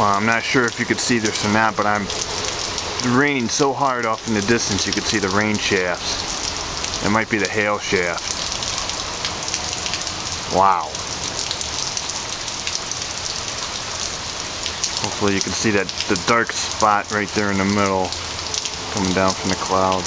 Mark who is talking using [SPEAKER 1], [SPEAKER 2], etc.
[SPEAKER 1] Well, I'm not sure if you could see this or not, but I'm raining so hard off in the distance you could see the rain shafts. It might be the hail shaft. Wow. Hopefully you can see that the dark spot right there in the middle coming down from the cloud.